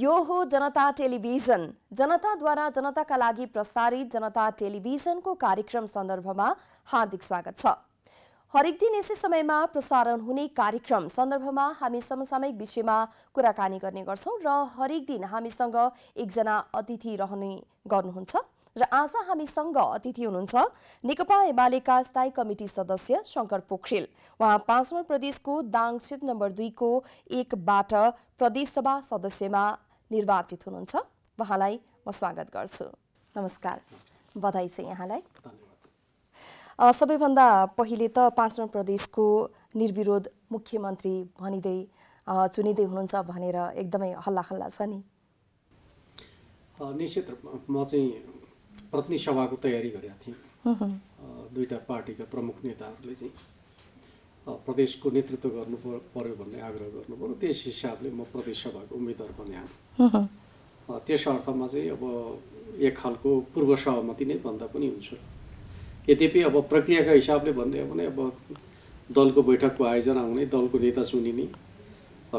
यो हो जनता टेलिभिजन। जनताद्वारा जनताका लागि प्रसारित जनता टेलिभिजनको कार्यक्रम सन्दर्भमा हार्दिक स्वागत छ। हरेक दिन यसै समयमा प्रसारण हुने कार्यक्रम सन्दर्भमा हामी समसामयिक विषयमा कुराकानी गर्ने गर्छौँ र हरेक दिन हामीसँग एकजना अतिथि रहने गर्नुहुन्छ र आज हामीसँग अतिथि हुनुहुन्छ नेकपा एमालेका स्थायी कमिटी सदस्य शङ्कर पोखरेल। उहाँ पाँच प्रदेशको दाङ क्षेत्र नम्बर दुईको एकबाट प्रदेशसभा सदस्यमा निर्वाचित हुनुहुन्छ। उहाँलाई म स्वागत गर्छु। नमस्कार। बधाई छ यहाँलाई। सबैभन्दा पहिले त पाँच प्रदेशको निर्विरोध मुख्यमन्त्री भनिँदै चुनिँदै हुनुहुन्छ भनेर एकदमै हल्ला हल्ला छ नि। निश्चित म चाहिँ प्रतिनिधि सभाको तयारी गरेका थिएँ। दुईवटा पार्टीका प्रमुख नेताहरूले चाहिँ। प्रदेशको नेतृत्व गर्नु पर्यो भन्ने आग्रह गर्नु पऱ्यो त्यस हिसाबले म प्रदेश सभाको उम्मेद्वार बने अ, त्यस अर्थमा चाहिँ अब एक खालको पूर्व सहमति नै भन्दा पनि हुन्छ। यद्यपि अब प्रक्रियाका हिसाबले भन्ने हो भने अब दलको बैठकको आयोजना हुने दलको नेता चुनिने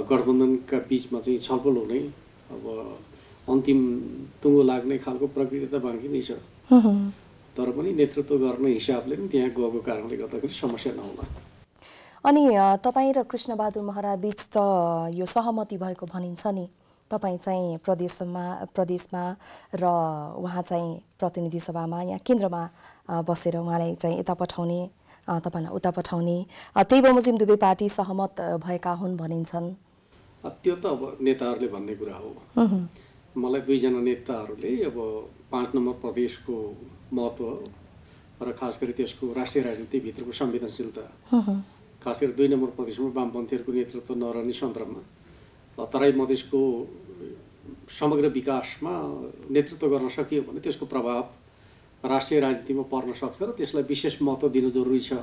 गठबन्धनका बिचमा चाहिँ छलफल हुने अब अन्तिम टुङ्गो लाग्ने खालको प्रक्रिया त बाँकी नै छ। तर पनि नेतृत्व गर्ने हिसाबले पनि त्यहाँ गएको कारणले गर्दाखेरि समस्या नहोला। अनि तपाईँ र कृष्णबहादुर महरा बिच त यो सहमति भएको भनिन्छ नि। तपाईँ चाहिँ प्रदेशमा प्रदेशमा र उहाँ चाहिँ प्रतिनिधि सभामा यहाँ केन्द्रमा बसेर उहाँलाई चाहिँ यता पठाउने तपाईँलाई उता पठाउने त्यही बमोजिम दुवै पार्टी सहमत भएका हुन् भनिन्छन्। त्यो त अब नेताहरूले भन्ने कुरा हो। मलाई दुईजना नेताहरूले अब पाँच नम्बर प्रदेशको महत्त्व र खास गरी त्यसको राष्ट्रिय राजनीतिभित्रको संवेदनशीलता। खास गरी दुई नम्बर प्रदेशमा वामपन्थीहरूको नेतृत्व नरहने सन्दर्भमा तराई मधेसको समग्र विकासमा नेतृत्व गर्न सकियो भने त्यसको प्रभाव राष्ट्रिय राजनीतिमा पर्न सक्छ र त्यसलाई विशेष महत्त्व दिनु जरुरी छ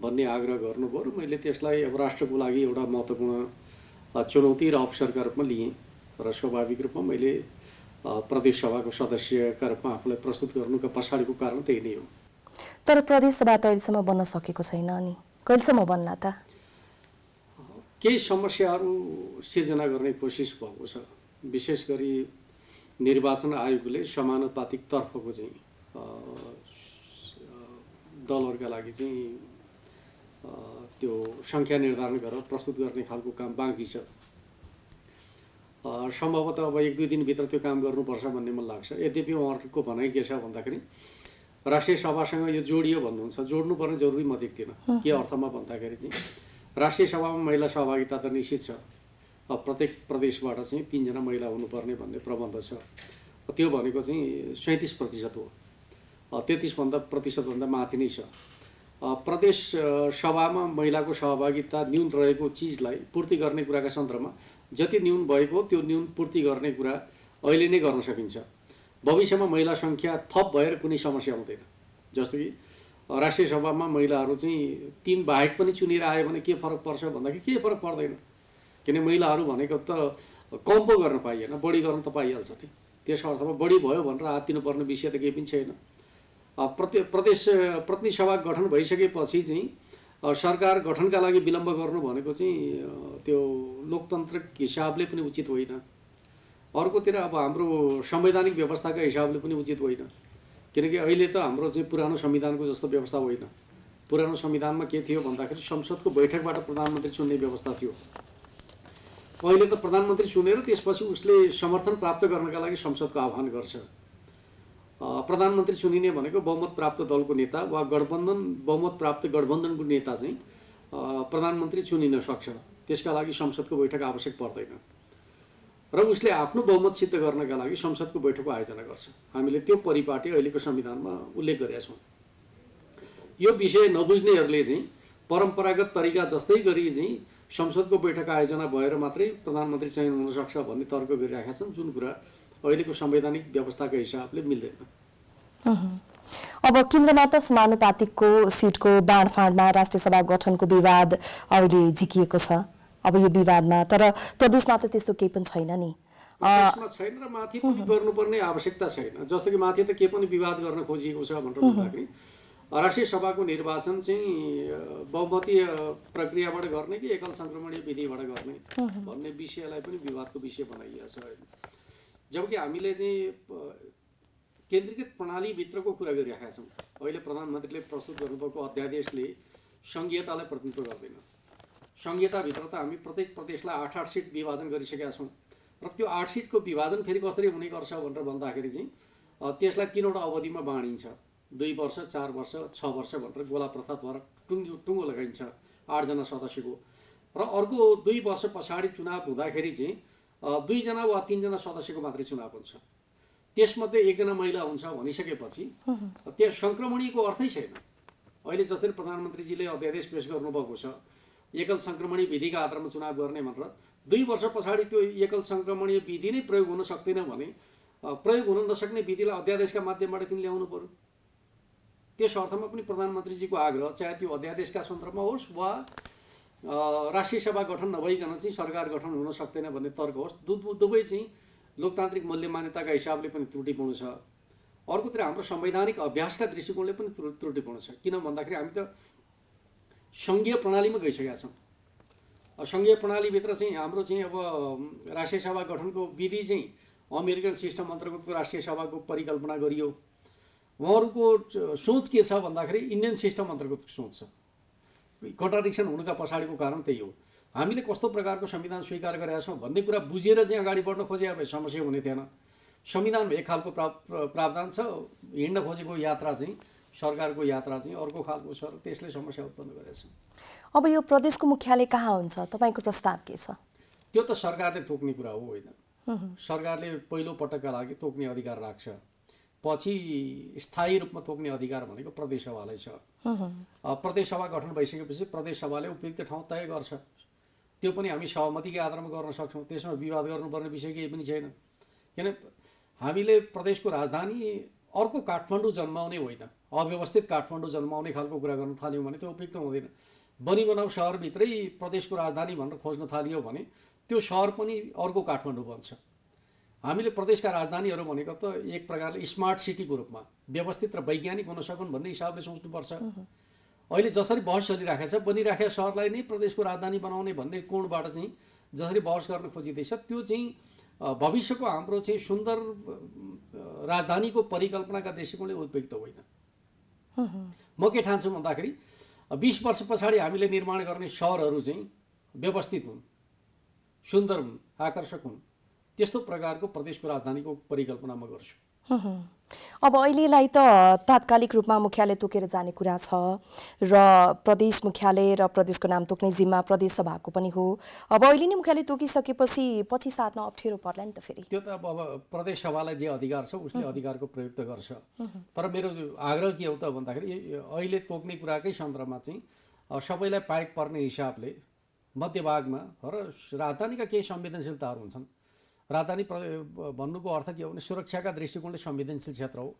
भन्ने आग्रह गर्नुभयो र मैले त्यसलाई अब राष्ट्रको लागि एउटा महत्त्वपूर्ण चुनौती र अवसरका रूपमा लिएँ र स्वाभाविक रूपमा मैले प्रदेश सभाको सदस्यका रूपमा आफूलाई प्रस्तुत गर्नुको पछाडिको कारण त्यही नै हो तर प्रदेशसभा त अहिलेसम्म बन्न सकेको छैन नि कहिलेसम्म बन्ला त? केही समस्याहरू सिर्जना गर्ने कोसिस भएको छ। विशेष गरी निर्वाचन आयोगले समानुपातिक तर्फको चाहिँ दलहरूका लागि चाहिँ त्यो सङ्ख्या निर्धारण गरेर प्रस्तुत गर्ने खालको काम बाँकी छ। सम्भवतः अब एक दुई दिनभित्र त्यो काम गर्नुपर्छ भन्ने मलाई लाग्छ। यद्यपि उहाँहरूको भनाइ के छ भन्दाखेरि राष्ट्रिय सभासँग यो जोडियो भन्नुहुन्छ। जोड्नुपर्ने जरुरी म देख्दिनँ। के अर्थमा भन्दाखेरि चाहिँ राष्ट्रिय सभामा महिला सहभागिता त निश्चित छ। अब प्रत्येक प्रदेशबाट चाहिँ तिनजना महिला हुनुपर्ने भन्ने प्रबन्ध छ। त्यो भनेको चाहिँ सैँतिस प्रतिशत हो। तेत्तिसभन्दा प्रतिशतभन्दा माथि नै छ। प्रदेश सभामा महिलाको सहभागिता न्यून रहेको चिजलाई पूर्ति गर्ने कुराका सन्दर्भमा जति न्यून भएको त्यो न्यून पूर्ति गर्ने कुरा अहिले नै गर्न सकिन्छ। भविष्यमा महिला सङ्ख्या थप भएर कुनै समस्या हुँदैन। जस्तो कि राष्ट्रिय सभामा महिलाहरू चाहिँ तिन बाहेक पनि चुनेर आयो भने के फरक पर्छ भन्दाखेरि केही फरक पर्दैन। किन महिलाहरू भनेको त कम पो गर्न पाइएन बढी गर्न त पाइहाल्छ नि। त्यस अर्थमा बढी भयो भनेर आत्तिनुपर्ने विषय त केही पनि छैन। प्रति प्रदेश प्रतिनिधि सभा गठन भइसकेपछि चाहिँ सरकार गठनका लागि विलम्ब गर्नु भनेको चाहिँ त्यो लोकतान्त्रिक हिसाबले पनि उचित होइन। अर्कोतिर अब हाम्रो संवैधानिक व्यवस्थाका हिसाबले पनि उचित होइन। किनकि अहिले त हाम्रो चाहिँ पुरानो संविधानको जस्तो व्यवस्था होइन। पुरानो संविधानमा के थियो भन्दाखेरि संसदको बैठकबाट प्रधानमन्त्री चुन्ने व्यवस्था थियो। अहिले त प्रधानमन्त्री चुनेर त्यसपछि उसले समर्थन प्राप्त गर्नका लागि संसदको आह्वान गर्छ। प्रधानमन्त्री चुनिने भनेको बहुमत प्राप्त दलको नेता वा गठबन्धन बहुमत प्राप्त गठबन्धनको नेता चाहिँ प्रधानमन्त्री चुनिन सक्छ। त्यसका लागि संसदको बैठक आवश्यक पर्दैन। र उसले आफ्नो बहुमत सिद्ध गर्नका लागि संसदको बैठकको आयोजना गर्छ। हामीले त्यो परिपाटी अहिलेको संविधानमा उल्लेख गरेका छौँ। यो विषय नबुझ्नेहरूले चाहिँ परम्परागत तरिका जस्तै गरी चाहिँ संसदको बैठक आयोजना भएर मात्रै प्रधानमन्त्री चयन हुन सक्छ भन्ने तर्क गरिरहेका छन् जुन कुरा अहिलेको संवैधानिक व्यवस्थाको हिसाबले मिल्दैन। अब केन्द्रमा त समानुपातिकको सिटको बाँडफाँडमा राष्ट्रिय सभा गठनको विवाद अहिले झिकिएको छ। अब यो विवादमा तर प्रदेशमा त त्यस्तो केही पनि छैन नि। छैन र माथि पनि गर्नुपर्ने आवश्यकता छैन। जस्तो कि माथि त के पनि विवाद गर्न खोजिएको छ भनेर भन्दाखेरि राष्ट्रिय सभाको निर्वाचन चाहिँ बहुमतीय प्रक्रियाबाट गर्ने कि एकल सङ्क्रमणीय विधिबाट गर्ने भन्ने विषयलाई पनि विवादको विषय बनाइएको छ जबकि हामीले चाहिँ केन्द्रीकृत प्रणालीभित्रको कुरा गरिरहेका छौँ। अहिले प्रधानमन्त्रीले प्रस्तुत गर्नुभएको अध्यादेशले सङ्घीयतालाई प्रतिनिधित्व गर्दैन। सङ्घीयताभित्र त हामी प्रत्येक प्रदेशलाई आठ आठ सिट विभाजन गरिसकेका छौँ। र त्यो आठ सिटको विभाजन फेरि कसरी हुने गर्छ भनेर भन्दाखेरि चाहिँ त्यसलाई तिनवटा अवधिमा बाँडिन्छ। दुई वर्ष चार वर्ष छ वर्ष भनेर गोला प्रथाद्वारा टुङ्गो टुङ्गो लगाइन्छ आठजना सदस्यको। र अर्को दुई वर्ष पछाडि चुनाव हुँदाखेरि चाहिँ दुईजना वा तिनजना सदस्यको मात्रै चुनाव हुन्छ। त्यसमध्ये एकजना महिला हुन्छ भनिसकेपछि त्यहाँ सङ्क्रमणीको अर्थै छैन। अहिले जसरी प्रधानमन्त्रीजीले अध्यादेश पेस गर्नुभएको छ एकल सङ्क्रमणीय विधिका आधारमा चुनाव गर्ने भनेर दुई वर्ष पछाडि त्यो एकल सङ्क्रमणीय विधि नै प्रयोग हुन सक्दैन भने प्रयोग हुन नसक्ने विधिलाई अध्यादेशका माध्यमबाट किन ल्याउनु पर्यो? त्यस अर्थमा पनि प्रधानमन्त्रीजीको आग्रह चाहे त्यो अध्यादेशका सन्दर्भमा होस् वा राष्ट्रिय सभा गठन नभइकन चाहिँ सरकार गठन हुन सक्दैन भन्ने तर्क होस् दु दुवै चाहिँ लोकतान्त्रिक मूल्य मान्यताका हिसाबले पनि त्रुटिपूर्ण छ। अर्कोतिर हाम्रो संवैधानिक अभ्यासका दृष्टिकोणले पनि त्रुटि त्रुटिपूर्ण छ। किन भन्दाखेरि हामी त सङ्घीय प्रणालीमा गइसकेका छौँ। सङ्घीय प्रणालीभित्र चाहिँ हाम्रो चाहिँ अब राष्ट्रिय सभा गठनको विधि चाहिँ अमेरिकन सिस्टम अन्तर्गतको राष्ट्रिय सभाको परिकल्पना गरियो। उहाँहरूको सोच के छ भन्दाखेरि इन्डियन सिस्टम अन्तर्गतको सोच छ। कन्ट्राडिक्सन हुनुका पछाडिको कारण त्यही हो। हामीले कस्तो प्रकारको संविधान स्वीकार गरेका छौँ भन्ने कुरा बुझेर चाहिँ अगाडि बढ्न खोजे भए समस्या हुने थिएन। संविधानमा एक खालको प्रा प्रा- प्रावधान छ। हिँड्न खोजेको यात्रा चाहिँ सरकारको यात्रा चाहिँ अर्को खालको छ र त्यसले समस्या उत्पन्न गरेको छ अब यो प्रदेशको मुख्यालय कहाँ हुन्छ? तपाईँको प्रस्ताव के छ? त्यो त सरकारले तोक्ने कुरा हो होइन। सरकारले पहिलो पटकका लागि तोक्ने अधिकार राख्छ। पछि स्थायी रूपमा तोक्ने अधिकार भनेको प्रदेश सभालाई छ अ, प्रदेश सभा गठन भइसकेपछि प्रदेश सभाले उपयुक्त ठाउँ तय गर्छ। त्यो पनि हामी सहमतिकै आधारमा गर्न सक्छौँ। त्यसमा विवाद गर्नुपर्ने विषय केही पनि छैन। किन हामीले प्रदेशको राजधानी अर्को काठमाडौँ जन्माउने होइन। अव्यवस्थित काठमाडौँ जन्माउने खालको कुरा गर्न थाल्यौँ भने त्यो उपयुक्त हुँदैन। बनी बनाउ सहरभित्रै प्रदेशको राजधानी भनेर खोज्न थालियो भने त्यो सहर पनि अर्को काठमाडौँ बन्छ। हामीले प्रदेशका राजधानीहरू भनेको त एक प्रकारले स्मार्ट सिटीको रूपमा व्यवस्थित र वैज्ञानिक हुन सकुन् भन्ने हिसाबले सोच्नुपर्छ। अहिले जसरी बहस चलिरहेको छ बनिराखेका सहरलाई नै प्रदेशको राजधानी बनाउने भन्ने कोणबाट चाहिँ जसरी बहस गर्न खोजिँदैछ त्यो चाहिँ भविष्यको हाम्रो चाहिँ सुन्दर राजधानीको परिकल्पनाका दृष्टिकोणले उपयुक्त होइन। म के ठान्छु भन्दाखेरि बिस वर्ष पछाडि हामीले निर्माण गर्ने सहरहरू चाहिँ व्यवस्थित हुन् सुन्दर हुन् आकर्षक हुन् त्यस्तो प्रकारको प्रदेशको राजधानीको परिकल्पना म गर्छु। अब अहिलेलाई त तात्कालिक रूपमा मुख्यालय तोकेर जाने कुरा छ र प्रदेश मुख्यालय र प्रदेशको नाम तोक्ने जिम्मा प्रदेश सभाको पनि हो। अब अहिले नै मुख्यालय तोकिसकेपछि पछि साट्न अप्ठ्यारो पर्ला नि त फेरि। त्यो त अब अब प्रदेश सभालाई जे अधिकार छ उसले अधिकारको प्रयोग त गर्छ। तर मेरो आग्रह के हो त भन्दाखेरि अहिले तोक्ने कुराकै सन्दर्भमा चाहिँ सबैलाई पाइक पर्ने हिसाबले मध्यभागमा र राजधानीका केही संवेदनशीलताहरू हुन्छन् राजधानी भन्नुको अर्थ के हो भने सुरक्षाका दृष्टिकोणले संवेदनशील क्षेत्र हो।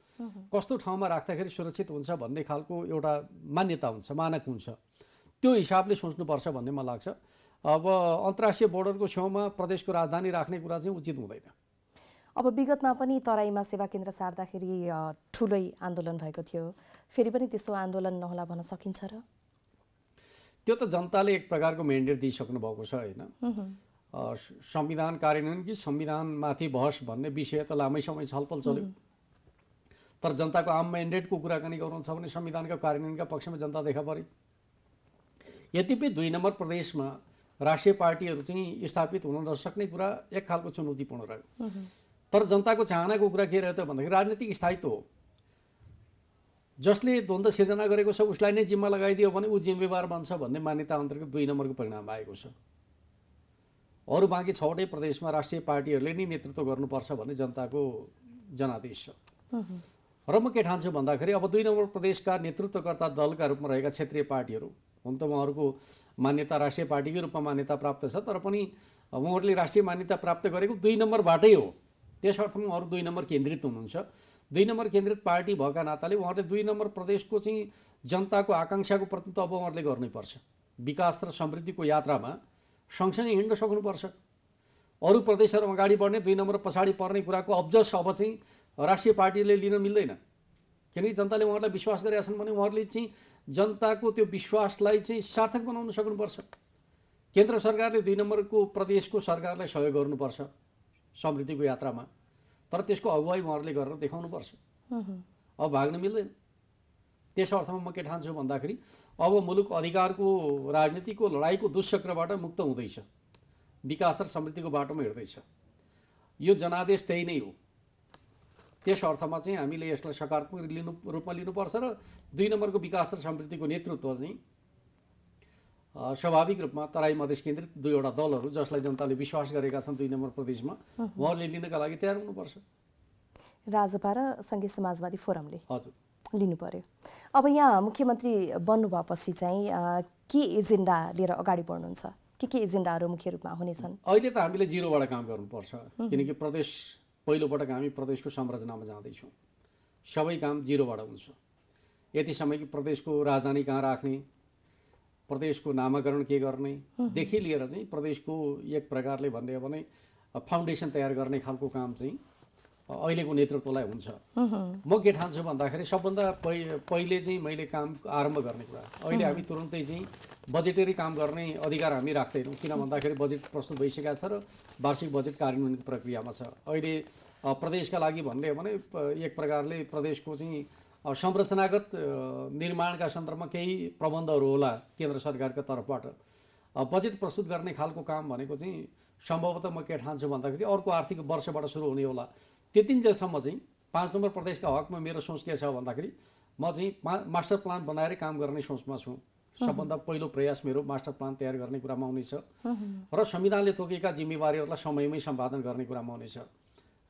कस्तो ठाउँमा राख्दाखेरि सुरक्षित हुन्छ भन्ने खालको एउटा मान्यता हुन्छ मानक हुन्छ। त्यो हिसाबले सोच्नुपर्छ भन्ने मलाई लाग्छ। अब अन्तर्राष्ट्रिय बोर्डरको छेउमा प्रदेशको राजधानी राख्ने कुरा चाहिँ उचित हुँदैन। अब विगतमा पनि तराईमा सेवा केन्द्र सार्दाखेरि ठुलै आन्दोलन भएको थियो। फेरि पनि त्यस्तो आन्दोलन नहोला भन्न सकिन्छ र? त्यो त जनताले एक प्रकारको मेन्डेट दिइसक्नु भएको छ होइन? संविधान कार्यान्वयन कि संविधानमाथि बहस भन्ने विषय त लामै समय छलफल चल्यो। तर जनताको आम मेन्डेटको कुराकानी गर्नु छ भने संविधानका कार्यान्वयनका पक्षमा जनता देखा परे। यद्यपि दुई नम्बर प्रदेशमा राष्ट्रिय पार्टीहरू चाहिँ स्थापित हुन नसक्ने कुरा एक खालको चुनौतीपूर्ण रह्यो। तर जनताको चाहनाको कुरा के रह्यो त भन्दाखेरि राजनीतिक स्थायित्व हो। जसले द्वन्द्व सिर्जना गरेको छ उसलाई नै जिम्मा लगाइदियो भने ऊ जिम्मेवार बन्छ भन्ने मान्यता अन्तर्गत दुई नम्बरको परिणाम आएको छ। अरू बाँकी छवटै प्रदेशमा राष्ट्रिय पार्टीहरूले नै नेतृत्व गर्नुपर्छ भन्ने जनताको जनादेश छ। र म के ठान्छु भन्दाखेरि अब दुई नम्बर प्रदेशका नेतृत्वकर्ता दलका रूपमा रहेका क्षेत्रीय पार्टीहरू हुन त उहाँहरूको मान्यता राष्ट्रिय पार्टीकै रूपमा मान्यता प्राप्त छ तर पनि उहाँहरूले राष्ट्रिय मान्यता प्राप्त गरेको दुई नम्बरबाटै हो। त्यस अर्थमा उहाँहरू दुई नम्बर केन्द्रित हुनुहुन्छ। दुई नम्बर केन्द्रित पार्टी भएका नाताले उहाँहरूले दुई नम्बर प्रदेशको चाहिँ जनताको आकाङ्क्षाको प्रतिनिधित्व अब उहाँहरूले गर्नैपर्छ विकास र समृद्धिको यात्रामा सँगसँगै हिँड्न सक्नुपर्छ। अरू प्रदेशहरू अगाडि बढ्ने दुई नम्बर पछाडि पर्ने कुराको अब्जस अब चाहिँ राष्ट्रिय पार्टीले लिन मिल्दैन। किनकि जनताले उहाँहरूलाई विश्वास गरेका छन् भने उहाँहरूले चाहिँ जनताको त्यो विश्वासलाई चाहिँ सार्थक बनाउन सक्नुपर्छ। केन्द्र सरकारले दुई नम्बरको प्रदेशको सरकारलाई सहयोग गर्नुपर्छ समृद्धिको यात्रामा। तर त्यसको अगुवाई उहाँहरूले गरेर देखाउनुपर्छ। अब भाग्न मिल्दैन। त्यस अर्थमा म के ठान्छु भन्दाखेरि अब मुलुक अधिकारको राजनीतिको लडाइँको दुष्चक्रबाट मुक्त हुँदैछ। विकास र समृद्धिको बाटोमा हिँड्दैछ। यो जनादेश त्यही नै हो। त्यस अर्थमा चाहिँ हामीले यसलाई सकारात्मक लिनु रूपमा लिनुपर्छ र दुई नम्बरको विकास र समृद्धिको नेतृत्व चाहिँ स्वाभाविक रूपमा तराई मधेस केन्द्रित दुईवटा दलहरू जसलाई जनताले विश्वास गरेका छन् दुई नम्बर प्रदेशमा उहाँहरूले लिनका लागि तयार हुनुपर्छ। राजपा र सङ्घीय समाजवादी फोरमले। हजुर। लिनु पर्यो अब यहाँ मुख्यमन्त्री बन्नु भएपछि चाहिँ के एजेन्डा लिएर अगाडि बढ्नुहुन्छ? के के एजेन्डाहरू मुख्य रूपमा हुनेछन्? अहिले त हामीले जिरोबाट काम गर्नुपर्छ। किनकि प्रदेश पहिलोपटक हामी प्रदेशको संरचनामा जाँदैछौँ। सबै काम जिरोबाट हुन्छ। यति समय कि प्रदेशको राजधानी कहाँ राख्ने? प्रदेशको नामाकरण के गर्ने? देखि लिएर चाहिँ प्रदेशको एक प्रकारले भन्ने हो भने फाउन्डेसन तयार गर्ने खालको काम चाहिँ अहिलेको नेतृत्वलाई हुन्छ। म के ठान्छु भन्दाखेरि सबभन्दा पहि पहिले चाहिँ मैले काम आरम्भ गर्ने कुरा। अहिले हामी तुरुन्तै चाहिँ बजेटरी काम गर्ने अधिकार हामी राख्दैनौँ किन भन्दाखेरि बजेट प्रस्तुत भइसकेको छ र वार्षिक बजेट कार्यान्वयनको प्रक्रियामा छ। अहिले प्रदेशका लागि भन्ने हो भने एक प्रकारले प्रदेशको चाहिँ संरचनागत निर्माणका सन्दर्भमा केही प्रबन्धहरू होला केन्द्र सरकारको तर्फबाट। बजेट प्रस्तुत गर्ने खालको काम भनेको चाहिँ सम्भवतः म के ठान्छु भन्दाखेरि अर्को आर्थिक वर्षबाट सुरु हुने होला। त्यतिन्जेलसम्म चाहिँ पाँच नम्बर प्रदेशका हकमा मेरो सोच के छ भन्दाखेरि म चाहिँ मा मास्टर प्लान बनाएरै काम गर्ने सोचमा छु। सबभन्दा पहिलो प्रयास मेरो मास्टर प्लान तयार गर्ने कुरामा हुनेछ। र संविधानले तोकेका जिम्मेवारीहरूलाई समयमै सम्पादन गर्ने कुरामा हुनेछ।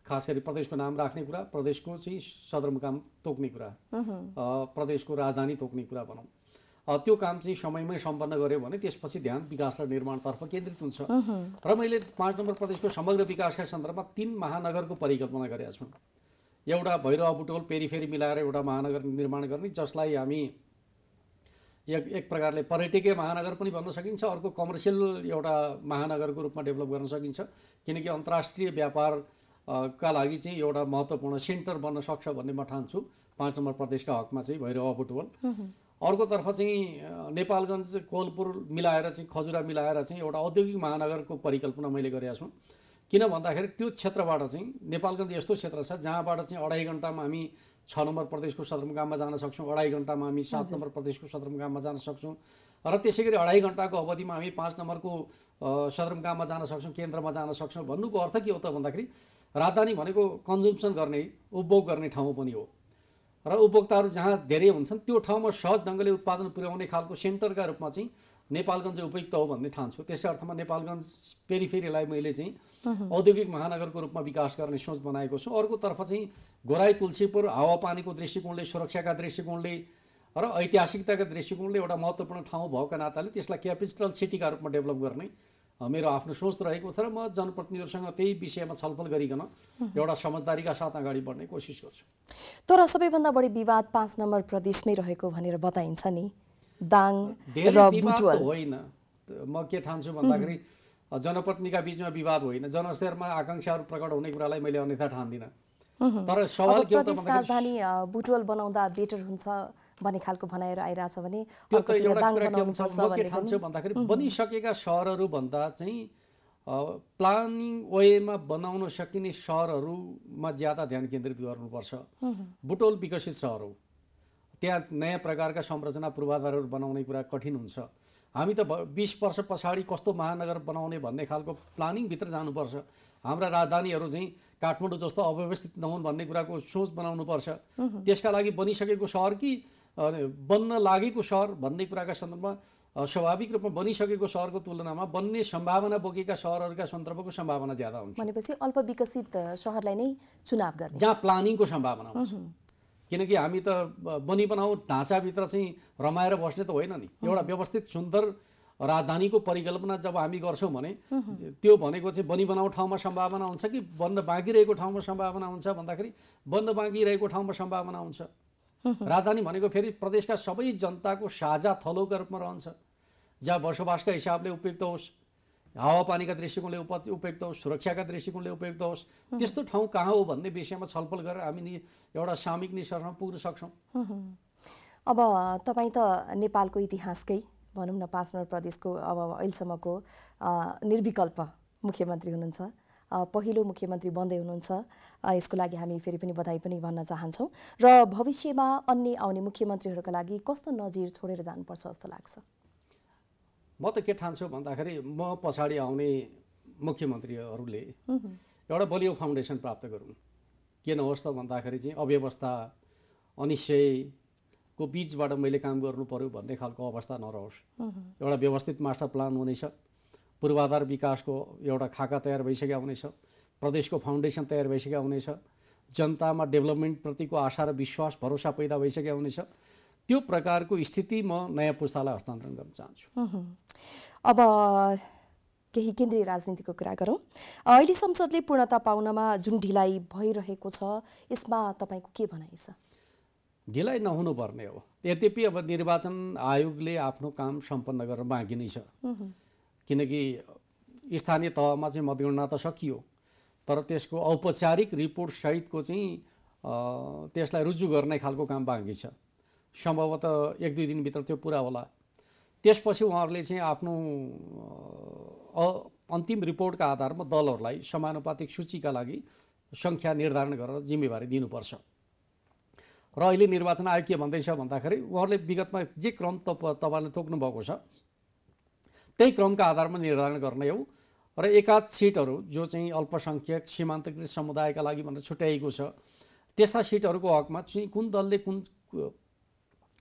खास गरी प्रदेशको नाम राख्ने कुरा प्रदेशको चाहिँ सदरमुकाम तोक्ने कुरा प्रदेशको राजधानी तोक्ने कुरा भनौँ। त्यो काम चाहिँ समयमै सम्पन्न गऱ्यो भने त्यसपछि ध्यान विकास र निर्माणतर्फ केन्द्रित हुन्छ। र मैले पाँच नम्बर प्रदेशको समग्र विकासका सन्दर्भमा तिन महानगरको परिकल्पना गरेका छु। एउटा भैरव बुटोल पेरिफेरी मिलाएर एउटा महानगर निर्माण गर्ने जसलाई हामी एक एक प्रकारले पर्यटकीय महानगर पनि भन्न सकिन्छ अर्को कमर्सियल एउटा महानगरको रूपमा डेभलप गर्न सकिन्छ। किनकि अन्तर्राष्ट्रिय व्यापार का लागि चाहिँ एउटा महत्त्वपूर्ण सेन्टर बन्न सक्छ भन्ने म ठान्छु। पाँच नम्बर प्रदेशका हकमा चाहिँ भैरव बुटवल अर्कोतर्फ चाहिँ नेपालगञ्ज कोलपुर मिलाएर चाहिँ खजुरा मिलाएर चाहिँ एउटा औद्योगिक महानगरको परिकल्पना मैले गरेका छु। किन भन्दाखेरि त्यो क्षेत्रबाट चाहिँ नेपालगञ्ज यस्तो क्षेत्र छ जहाँबाट चाहिँ अढाई घन्टामा हामी छ नम्बर प्रदेशको सदरमुकाममा जान सक्छौँ अढाई घन्टामा हामी सात नम्बर प्रदेशको सदरमुकाममा जान सक्छौँ। र त्यसै गरी अढाई घन्टाको अवधिमा हामी पाँच नम्बरको सदरमुकाममा जान सक्छौँ केन्द्रमा जान सक्छौँ भन्नुको अर्थ के हो त भन्दाखेरि राजधानी भनेको कन्जम्सन गर्ने उपभोग गर्ने ठाउँ पनि हो। र उपभोक्ताहरू जहाँ धेरै हुन्छन् त्यो ठाउँमा सहज ढङ्गले उत्पादन पुर्याउने खालको सेन्टरका रूपमा चाहिँ नेपालगञ्ज उपयुक्त हो भन्ने ठान्छु। त्यसै अर्थमा नेपालगञ्ज पेरिफेरीलाई मैले चाहिँ औद्योगिक महानगरको रूपमा विकास गर्ने सोच बनाएको छु। अर्कोतर्फ चाहिँ गोराई तुलसीपुर हावापानीको दृष्टिकोणले सुरक्षाका दृष्टिकोणले र ऐतिहासिकताका दृष्टिकोणले एउटा महत्त्वपूर्ण ठाउँ भएको नाताले त्यसलाई क्यापिटल सिटीका रूपमा डेभलप गर्ने मेरो आफ्नो सोच रहेको छ र म जनप्रतिनिधिहरूसँग त्यही विषयमा छलफल गरिकन एउटा समझदारीका साथ अगाडि बढ्ने कोसिस गर्छु। तर सबैभन्दा बढी विवाद पाँच नम्बर प्रदेशमै रहेको भनेर बताइन्छ नि। दाङ होइन। म के ठान्छु भन्दाखेरि जनप्रतिनिधिका बिचमा विवाद होइन। जनस्तरमा आकाङ्क्षाहरू प्रकट हुने कुरालाई मैले अन्यथा ठान्दिनँ। तर सवाल के हो त बुटवल बनाउँदा बेटर हुन्छ। भन्ने खालको भनाइहरू आइरहेछ भने त्यो त अर्कोतिर एउटा दाङ कुरा के हुन्छ बनाउनुपर्छ म के भन्ने ठान्छु पनि। भन्दाखेरि बनिसकेका सहरहरू भन्दा चाहिँ प्लानिङ वेमा बनाउन सकिने सहरहरूमा ज्यादा ध्यान केन्द्रित गर्नुपर्छ। बुटोल विकसित सहर हो। त्यहाँ नयाँ प्रकारका संरचना पूर्वाधारहरू बनाउने कुरा कठिन हुन्छ। हामी त बिस वर्ष पछाडि कस्तो महानगर बनाउने भन्ने खालको प्लानिङभित्र जानुपर्छ। हाम्रा राजधानीहरू चाहिँ काठमाडौँ जस्तो अव्यवस्थित नहुन् भन्ने कुराको सोच बनाउनुपर्छ। त्यसका लागि बनिसकेको सहर कि बन्न लागेको सहर भन्ने कुराका सन्दर्भमा स्वाभाविक रूपमा बनिसकेको सहरको तुलनामा बन्ने सम्भावना बोकेका सहरहरूका सन्दर्भको सम्भावना ज्यादा हुन्छ। भनेपछि अल्प विकसित सहरलाई नै चुनाव गर्ने। जहाँ प्लानिङको सम्भावना हुन्छ। किनकि हामी त बनी बनाऊ ढाँचाभित्र चाहिँ रमाएर बस्ने त होइन नि। एउटा व्यवस्थित सुन्दर राजधानीको परिकल्पना जब हामी गर्छौँ भने त्यो भनेको चाहिँ बनी बनाऊ ठाउँमा सम्भावना हुन्छ कि बन्न बाँकी रहेको ठाउँमा सम्भावना हुन्छ भन्दाखेरि बन्न बाँकी रहेको ठाउँमा सम्भावना हुन्छ। राजधानी भनेको फेरि प्रदेशका सबै जनताको साझा थलोका रूपमा रहन्छ। जहाँ बसोबासका हिसाबले उपयुक्त होस् हावापानीका दृष्टिकोणले उप उपयुक्त होस् सुरक्षाका दृष्टिकोणले उपयुक्त होस् त्यस्तो ठाउँ कहाँ हो भन्ने विषयमा छलफल गरेर हामी नि एउटा सामूहिक निष्कर्षमा पुग्न सक्छौँ। अब तपाईँ त नेपालको इतिहासकै भनौँ न पाँच नम्बर प्रदेशको अब अहिलेसम्मको निर्विकल्प मुख्यमन्त्री हुनुहुन्छ। पहिलो मुख्यमन्त्री बन्दै हुनुहुन्छ। यसको लागि हामी फेरि पनि बधाई पनि भन्न चाहन्छौँ। र भविष्यमा अन्य आउने मुख्यमन्त्रीहरूका लागि कस्तो नजिर छोडेर जानुपर्छ जस्तो लाग्छ? म त के ठान्छु भन्दाखेरि म पछाडि आउने मुख्यमन्त्रीहरूले एउटा बलियो फाउन्डेसन प्राप्त गरौँ के नहोस् त भन्दाखेरि चाहिँ अव्यवस्था अनिश्चयको बिचबाट मैले काम गर्नु पर्यो भन्ने खालको अवस्था नरहोस्। एउटा व्यवस्थित मास्टर प्लान हुनेछ। पूर्वाधार विकासको एउटा खाका तयार भइसकेका हुनेछ प्रदेशको फाउन्डेसन तयार भइसकेका हुनेछ जनतामा डेभलपमेन्टप्रतिको आशा र विश्वास भरोसा पैदा भइसकेका हुनेछ। त्यो प्रकारको स्थिति म नयाँ पुस्तालाई हस्तान्तरण गर्न चाहन्छु। अब केही केन्द्रीय राजनीतिको कुरा गरौँ। अहिले संसदले पूर्णता पाउनमा जुन ढिलाइ भइरहेको छ यसमा तपाईँको के भनाइ छ? ढिलाइ नहुनुपर्ने हो। यद्यपि अब निर्वाचन आयोगले आफ्नो काम सम्पन्न गर्न बाँकी नै छ। किनकि स्थानीय तहमा चाहिँ मतगणना त सकियो। तर त्यसको औपचारिक रिपोर्ट सहितको चाहिँ त्यसलाई रुजु गर्ने खालको काम बाँकी छ। सम्भवतः एक दुई दिनभित्र त्यो पुरा होला। त्यसपछि उहाँहरूले चाहिँ आफ्नो अन्तिम रिपोर्टका आधारमा दलहरूलाई समानुपातिक सूचीका लागि सङ्ख्या निर्धारण गरेर जिम्मेवारी दिनुपर्छ। र अहिले निर्वाचन आयोग के भन्दैछ भन्दाखेरि उहाँहरूले विगतमा जे क्रम तप तपाईँले तोक्नु भएको छ त्यही क्रमका आधारमा निर्धारण गर्ने हो। र एकाध सिटहरू जो चाहिँ अल्पसङ्ख्यक सीमान्तकृत समुदायका लागि भनेर छुट्याइएको छ त्यस्ता सिटहरूको हकमा चाहिँ कुन दलले कुन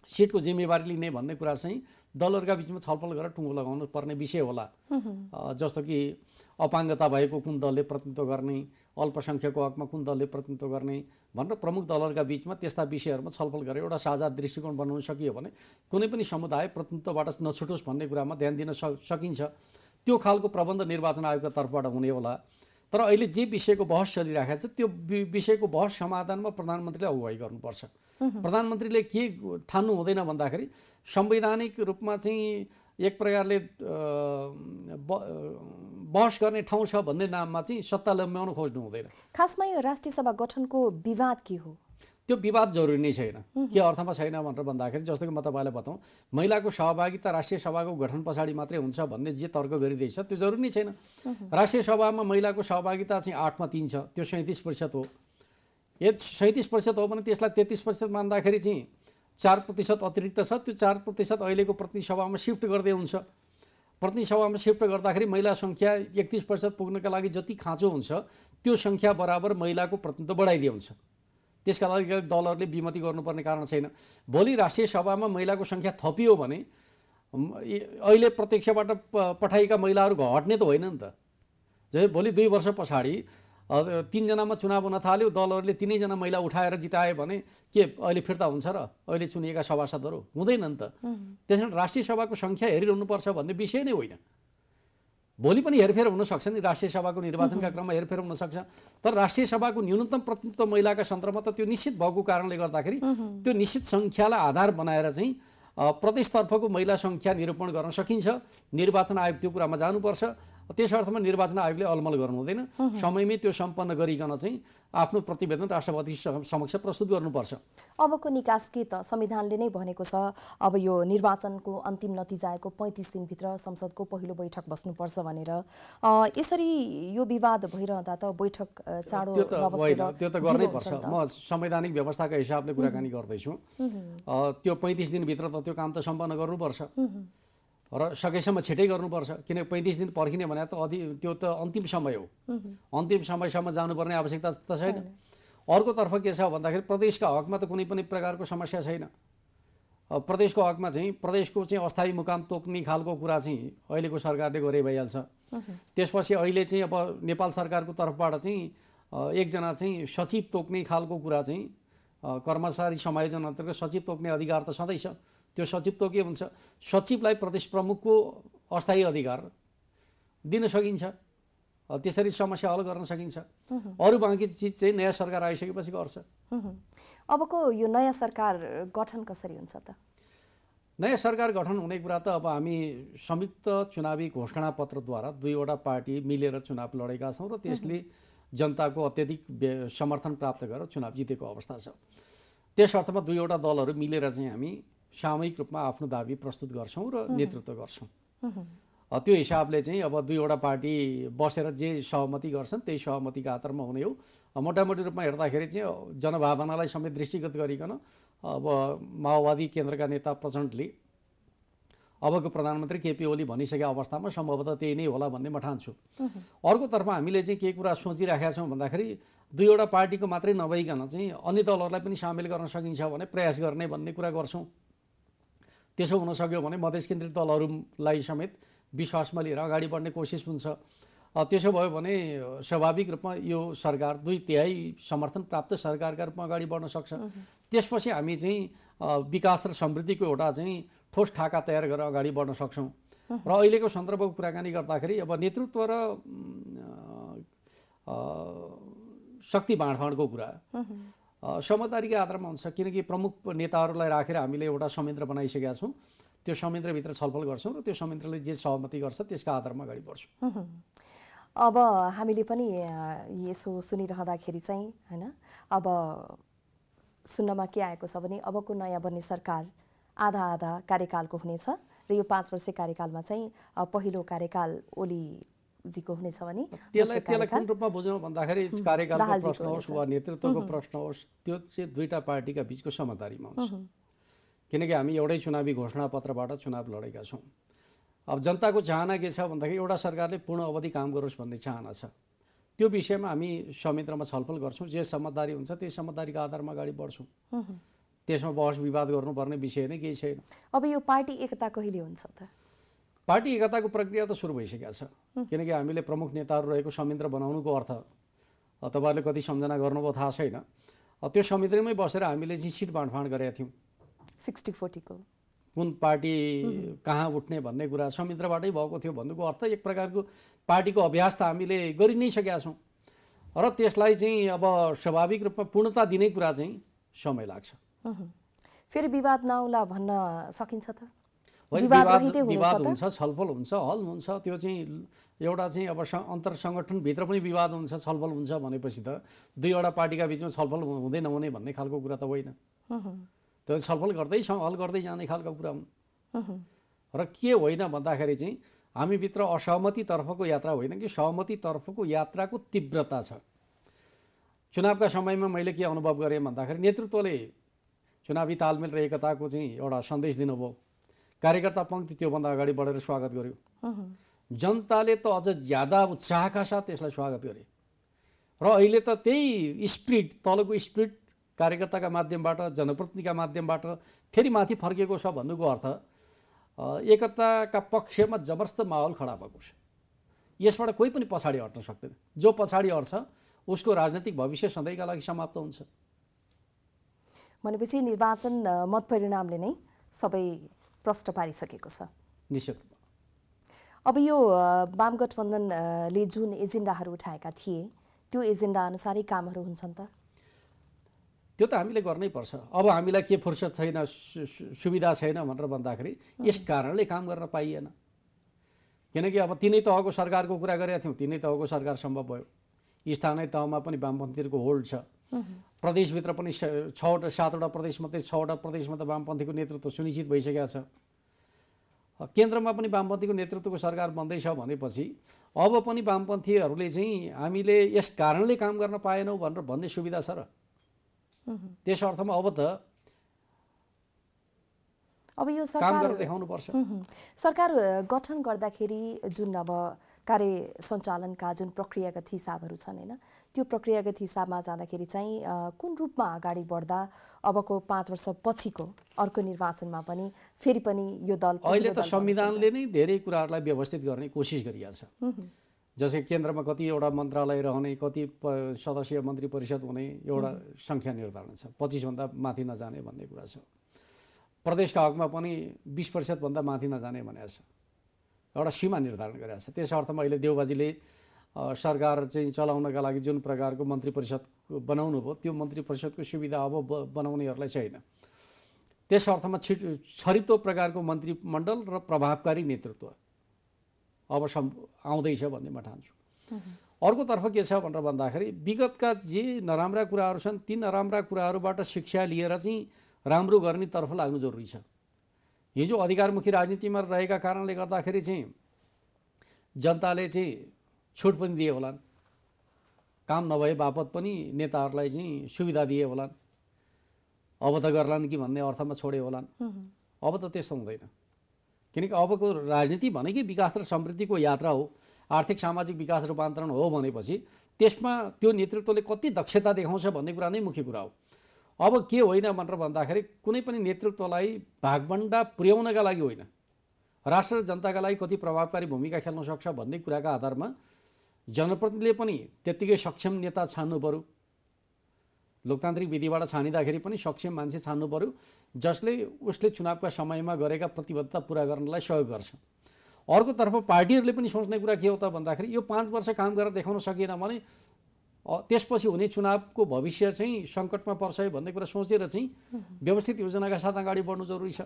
सिटको जिम्मेवारी लिने भन्ने कुरा चाहिँ दलहरूका बिचमा छलफल गरेर टुङ्गो लगाउनु पर्ने विषय होला। जस्तो कि अपाङ्गता भएको कुन दलले प्रतिनिधित्व गर्ने अल्पसङ्ख्यकको हकमा कुन दलले प्रतिनिधित्व गर्ने भनेर प्रमुख दलहरूका बिचमा त्यस्ता विषयहरूमा छलफल गरेर एउटा साझा दृष्टिकोण बनाउन सकियो भने कुनै पनि समुदाय प्रतिनिधित्वबाट नछुटोस् भन्ने कुरामा ध्यान दिन सक सकिन्छ। त्यो खालको प्रबन्ध निर्वाचन आयोगका तर्फबाट हुने होला। तर अहिले जे विषयको बहस चलिरहेको छ त्यो विषयको बहस समाधानमा प्रधानमन्त्रीले अगुवाई गर्नुपर्छ। प्रधानमन्त्रीले के ठान्नु हुँदैन भन्दाखेरि संवैधानिक रूपमा चाहिँ एक प्रकारले बहस गर्ने ठाउँ छ भन्ने नाममा चाहिँ सत्ता लम्ब्याउन खोज्नु हुँदैन। खासमा यो राष्ट्रिय सभा गठनको विवाद के हो? त्यो विवाद जरुरी नै छैन। के अर्थमा छैन भनेर भन्दाखेरि जस्तो कि म तपाईँलाई बताउँ महिलाको सहभागिता राष्ट्रिय सभाको गठन पछाडि मात्रै हुन्छ भन्ने जे तर्क गरिँदैछ त्यो जरुरी नै छैन। राष्ट्रिय सभामा महिलाको सहभागिता चाहिँ आठमा तिन छ त्यो सैँतिस प्रतिशत हो। यदि सैँतिस प्रतिशत हो भने त्यसलाई तेत्तिस प्रतिशत मान्दाखेरि चाहिँ चार प्रतिशत अतिरिक्त छ त्यो चार प्रतिशत अहिलेको प्रतिनिधि सभामा सिफ्ट गर्दै हुन्छ। प्रतिनिधि सभामा सिफ्ट गर्दाखेरि महिला सङ्ख्या एकतिस प्रतिशत पुग्नका लागि जति खाँचो हुन्छ त्यो सङ्ख्या बराबर महिलाको प्रतिनिधित्व बढाइदिए हुन्छ। त्यसका लागि दलहरूले विमति गर्नुपर्ने कारण छैन। भोलि राष्ट्रिय सभामा महिलाको सङ्ख्या थपियो भने अहिले प्रत्यक्षबाट प- पठाएका महिलाहरू घट्ने त होइन नि त। जस्तै भोलि दुई वर्ष पछाडि तिनजनामा चुनाव हुन थाल्यो दलहरूले तिनैजना महिला उठाएर जिताए भने के अहिले फिर्ता हुन्छ र? अहिले चुनिएका सभासदहरू हुँदैन नि त त्यसै कारण राष्ट्रिय सभाको सङ्ख्या हेरिरहनुपर्छ भन्ने विषय नै होइन। भोलि पनि हेरफेर हुनसक्छ नि राष्ट्रिय सभाको निर्वाचनका क्रममा हेरफेर हुनसक्छ तर राष्ट्रिय सभाको न्यूनतम प्रतिनिधित्व महिलाका सन्दर्भमा त त्यो निश्चित भएको कारणले गर्दाखेरि त्यो निश्चित सङ्ख्यालाई आधार बनाएर चाहिँ प्रदेशतर्फको महिला सङ्ख्या निरूपण गर्न सकिन्छ। निर्वाचन आयोग त्यो कुरामा जानुपर्छ। त्यस अर्थमा निर्वाचन आयोगले अलमल गर्नु हुँदैन। समयमै त्यो सम्पन्न गरिकन चाहिँ आफ्नो प्रतिवेदन राष्ट्रपति सम- समक्ष प्रस्तुत गर्नुपर्छ। अबको निकास के त? संविधानले नै भनेको छ अब यो निर्वाचनको अन्तिम नतिजाको पैँतिस दिनभित्र संसदको पहिलो बैठक बस्नुपर्छ भनेर। यसरी यो विवाद भइरहँदा त बैठक चाँडो त्यो त गर्नै पर्छ। म संवैधानिक व्यवस्थाका हिसाबले कुराकानी गर्दैछु। त्यो पैँतिस दिनभित्र त त्यो काम त सम्पन्न गर्नुपर्छ। र सकेसम्म छिटै गर्नुपर्छ। किन पैँतिस दिन पर्खिने भने त अधि त्यो त अन्तिम समय हो। अन्तिम समयसम्म जानुपर्ने आवश्यकता त छैन। अर्कोतर्फ के छ भन्दाखेरि प्रदेशका हकमा त कुनै पनि प्रकारको समस्या छैन। प्रदेशको हकमा चाहिँ प्रदेशको चाहिँ अस्थायी मुकाम तोक्ने खालको कुरा चाहिँ अहिलेको सरकारले गरे भइहाल्छ त्यसपछि अहिले चाहिँ अब नेपाल सरकारको तर्फबाट चाहिँ एकजना चाहिँ सचिव तोक्ने खालको कुरा चाहिँ कर्मचारी समायोजन अन्तर्गत सचिव तोक्ने अधिकार त सधैँ छ। त्यो सचिव तोके हुन्छ? सचिवलाई प्रदेश प्रमुखको अस्थायी अधिकार दिन सकिन्छ। त्यसरी समस्या हल गर्न सकिन्छ। अरू बाँकी चिज चाहिँ नयाँ सरकार आइसकेपछि गर्छ। अबको यो नयाँ सरकार गठन कसरी हुन्छ त? नयाँ सरकार गठन हुने कुरा त अब हामी संयुक्त चुनावी घोषणापत्रद्वारा दुईवटा पार्टी मिलेर चुनाव लडेका छौँ र त्यसले जनताको अत्यधिक समर्थन प्राप्त गरेर चुनाव जितेको अवस्था छ। त्यस अर्थमा दुईवटा दलहरू मिलेर चाहिँ हामी सामूहिक रूपमा आफ्नो दाबी प्रस्तुत गर्छौँ र नेतृत्व गर्छौँ। त्यो हिसाबले चाहिँ अब दुईवटा पार्टी बसेर जे सहमति गर्छन् त्यही सहमतिका आधारमा हुने हो। मोटामोटी रूपमा हेर्दाखेरि चाहिँ जनभावनालाई समेत दृष्टिगत गरिकन अब माओवादी केन्द्रका नेता प्रचण्डले अबको प्रधानमन्त्री केपी ओली भनिसकेका अवस्थामा सम्भवतः त्यही नै होला भन्ने म ठान्छु। अर्कोतर्फ हामीले चाहिँ के कुरा सोचिराखेका छौँ भन्दाखेरि दुईवटा पार्टीको मात्रै नभइकन चाहिँ अन्य दलहरूलाई पनि सामेल गर्न सकिन्छ भने प्रयास गर्ने भन्ने कुरा गर्छौँ। त्यसो हुन सक्यो भने मधेस केन्द्रित दलहरूलाई समेत विश्वासमा लिएर अगाडि बढ्ने कोसिस हुन्छ। त्यसो भयो भने स्वाभाविक रूपमा यो सरकार दुई तिहाई समर्थन प्राप्त सरकारका रूपमा अगाडि बढ्न सक्छ। त्यसपछि हामी चाहिँ विकास र समृद्धिको एउटा चाहिँ ठोस खाका तयार गरेर अगाडि बढ्न सक्छौँ। र अहिलेको सन्दर्भको कुराकानी गर्दाखेरि अब नेतृत्व र शक्ति बाँडफाँडको कुरा। समझदारीकै आधारमा हुन्छ किनकि प्रमुख नेताहरूलाई राखेर हामीले एउटा संयन्त्र बनाइसकेका छौँ। त्यो संयन्त्रभित्र छलफल गर्छौँ र त्यो संयन्त्रले जे सहमति गर्छ त्यसका आधारमा अगाडि बढ्छौँ। अब हामीले पनि यसो सुनिरहँदाखेरि चाहिँ होइन अब सुन्नमा के आएको छ भने अबको नयाँ बन्ने सरकार आधा आधा कार्यकालको हुनेछ र यो पाँच वर्ष कार्यकालमा चाहिँ पहिलो कार्यकाल ओलीजीको हुनेछ भने त्यसलाई त्यसलाई कुन रूपमा बुझौँ भन्दाखेरि कार्यकालको प्रश्न होस्। वा नेतृत्वको प्रश्न होस् त्यो चाहिँ दुईवटा पार्टीका बिचको समझदारीमा हुन्छ किनकि हामी एउटै चुनावी घोषणापत्रबाट चुनाव लडेका छौँ। अब जनताको चाहना के छ भन्दाखेरि एउटा सरकारले पूर्ण अवधि काम गरोस् भन्ने चाहना छ। त्यो विषयमा हामी संयन्त्रमा छलफल गर्छौँ। जे समझदारी हुन्छ त्यही समझदारीको आधारमा अगाडि बढ्छौँ। त्यसमा बहस विवाद गर्नुपर्ने विषय नै केही छैन। अब यो पार्टी एकता कहिले हुन्छ त। पार्टी एकताको प्रक्रिया त सुरु भइसकेको छ। किनकि हामीले प्रमुख नेताहरू रहेको संयन्त्र बनाउनुको अर्थ तपाईँहरूले कति सम्झना गर्नुभयो थाहा छैन। त्यो संयन्त्रमै बसेर हामीले चाहिँ सिट बाँडफाँड गरेका थियौँ। सिक्सटी फोर्टीको। कुन पार्टी कहाँ उठ्ने भन्ने कुरा संयन्त्रबाटै भएको थियो भन्नुको अर्थ एक प्रकारको पार्टीको अभ्यास त हामीले गरि नै सकेका छौँ। र त्यसलाई चाहिँ अब स्वाभाविक रूपमा पूर्णता दिने कुरा चाहिँ समय लाग्छ। फेरि विवाद नआउला भन्न सकिन्छ त? विवाद हुनेछ छलफल हुन्छ हल हुन्छ त्यो चाहिँ एउटा चाहिँ अब अन्तर सङ्गठनभित्र पनि विवाद हुन्छ छलफल हुन्छ भनेपछि त दुईवटा पार्टीका बिचमा छलफल हुँदै नहुने भन्ने खालको कुरा त होइन। त्यो छलफल गर्दै स- हल गर्दै जाने खालको कुरा हुन्। र के होइन भन्दाखेरि चाहिँ हामीभित्र असहमतितर्फको यात्रा होइन कि सहमतितर्फको यात्राको तीव्रता छ। चुनावका समयमा मैले के अनुभव गरेँ भन्दाखेरि नेतृत्वले चुनावी तालमेल र एकताको चाहिँ एउटा सन्देश दिनुभयो। कार्यकर्ता पङ्क्ति त्योभन्दा अगाडि बढेर स्वागत गर्यो। जनताले त अझ ज्यादा उत्साहका साथ त्यसलाई स्वागत गरे। र अहिले त त्यही स्पिरिट तलको स्पिरिट कार्यकर्ताका माध्यमबाट जनप्रतिनिधिका माध्यमबाट फेरि माथि फर्किएको छ भन्नुको अर्थ एकताका पक्षमा जबरजस्त माहौल खडा भएको छ। यसबाट कोही पनि पछाडि हट्न सक्दैन। जो पछाडि हट्छ उसको राजनैतिक भविष्य सधैँका लागि समाप्त हुन्छ। भनेपछि निर्वाचन अ, मत परिणामले नै सबै प्रष्ट पारिसकेको छ। निश्चित। अब यो वाम गठबन्धनले जुन एजेन्डाहरू उठाएका थिए त्यो एजेन्डा अनुसारै कामहरू हुन्छन् त? त्यो त हामीले गर्नै पर्छ। अब हामीलाई के फुर्सद छैन सुविधा छैन भनेर भन्दाखेरि यस कारणले काम गर्न पाइएन। किनकि अब तिनै तहको सरकारको कुरा गरेका थियौँ। तिनै तहको सरकार सम्भव भयो। स्थानीय तहमा पनि वामपन्थीहरूको होल्ड छ। प्रदेशभित्र पनि छवटा सातवटा प्रदेशमध्ये छवटा प्रदेशमा त वामपन्थीको नेतृत्व सुनिश्चित भइसकेका छ। केन्द्रमा पनि वामपन्थीको नेतृत्वको सरकार बन्दैछ भनेपछि अब पनि वामपन्थीहरूले चाहिँ हामीले यस कारणले काम गर्न पाएनौँ भनेर भन्ने सुविधा छ र। त्यस अर्थमा अब त अब यो सरकार देखाउनुपर्छ। सरकार गठन गर्दाखेरि जुन अब कार्य सञ्चालनका जुन प्रक्रियागत हिसाबहरू छन् होइन? त्यो प्रक्रियागत हिसाबमा जाँदाखेरि चाहिँ कुन रूपमा अगाडि बढ्दा अबको पाँच वर्ष पछिको अर्को निर्वाचनमा पनि फेरि पनि यो दल अहिले त। संविधानले नै धेरै कुराहरूलाई व्यवस्थित गर्ने कोसिस गरिएको छ जस्तै केन्द्रमा कतिवटा मन्त्रालय रहने कति सदस्यीय मन्त्री परिषद हुने एउटा सङ्ख्या निर्धारण छ। पच्चिसभन्दा माथि नजाने भन्ने कुरा छ। प्रदेशका हकमा पनि बिस प्रतिशतभन्दा माथि नजाने भनेको छ। एउटा सीमा निर्धारण गरेको छ त्यस अर्थमा अहिले देउबाजीले सरकार चाहिँ चलाउनका लागि जुन प्रकारको मन्त्री परिषद बनाउनु भयो त्यो मन्त्री परिषदको सुविधा अब बनाउनेहरूलाई छैन। त्यस अर्थमा छिट छरितो प्रकारको मन्त्रीमण्डल र प्रभावकारी नेतृत्व अब सम् आउँदैछ भन्ने म ठान्छु। अर्कोतर्फ के छ भनेर भन्दाखेरि विगतका जे नराम्रा कुराहरू छन् ती नराम्रा कुराहरूबाट शिक्षा लिएर चाहिँ राम्रो गर्नेतर्फ लाग्नु जरुरी छ। हिजो अधिकारमुखी राजनीतिमा रहेका कारणले गर्दाखेरि चाहिँ जनताले चाहिँ छुट पनि दिए होलान्। काम नभए बापत पनि नेताहरूलाई चाहिँ सुविधा दिए होलान्। अब त गर्लान् कि भन्ने अर्थमा छोडे होलान्। अब त त्यस्तो हुँदैन। किनकि अबको राजनीति भनेकै विकास र समृद्धिको यात्रा हो आर्थिक सामाजिक विकास रूपान्तरण हो भनेपछि त्यसमा त्यो नेतृत्वले कति दक्षता देखाउँछ भन्ने कुरा नै मुख्य कुरा हो। अब के होइन भनेर भन्दाखेरि कुनै पनि नेतृत्वलाई भागभन्डा पुर्याउनका लागि होइन। राष्ट्र जनताका लागि कति प्रभावकारी भूमिका खेल्न सक्छ भन्ने कुराका आधारमा जनप्रतिनिधिले पनि त्यत्तिकै सक्षम नेता छान्नु पऱ्यो लोकतान्त्रिक विधिबाट छानिँदाखेरि पनि सक्षम मान्छे छान्नु पऱ्यो जसले उसले चुनावका समयमा गरेका प्रतिबद्धता पुरा गर्नलाई सहयोग गर्छ। अर्कोतर्फ पार्टीहरूले पनि सोच्ने कुरा के हो त भन्दाखेरि यो पाँच वर्ष काम गरेर देखाउन सकिएन भने त्यसपछि हुने चुनावको भविष्य चाहिँ सङ्कटमा पर्छ है भन्ने कुरा सोचेर चाहिँ व्यवस्थित योजनाका साथ अगाडि बढ्नु जरुरी छ।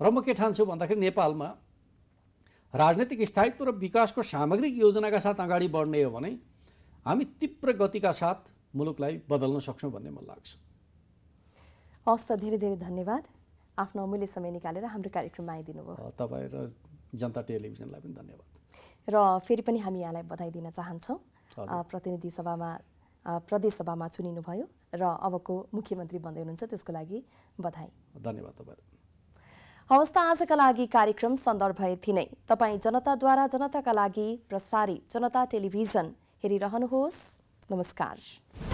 र म के ठान्छु भन्दाखेरि नेपालमा राजनैतिक स्थायित्व र विकासको सामग्रिक योजनाका साथ अगाडि बढ्ने हो भने हामी तीव्र गतिका साथ मुलुकलाई बदल्न सक्छौँ भन्ने मलाई लाग्छ। हवस् त धेरै धेरै धन्यवाद। आफ्नो अमूल्य समय निकालेर हाम्रो कार्यक्रममा आइदिनु भयो तपाईँ र जनता टेलिभिजनलाई पनि धन्यवाद। र फेरि पनि हामी यहाँलाई बधाई दिन चाहन्छौँ। प्रतिनिधि सभामा प्रदेश सभामा चुनिनुभयो र अबको मुख्यमन्त्री बन्दै हुनुहुन्छ त्यसको लागि बधाई। धन्यवाद हवस् त आजका लागि कार्यक्रम सन्दर्भ यति नै। तपाईँ जनताद्वारा जनताका लागि प्रसारित जनता टेलिभिजन हेरिरहनुहोस्। नमस्कार।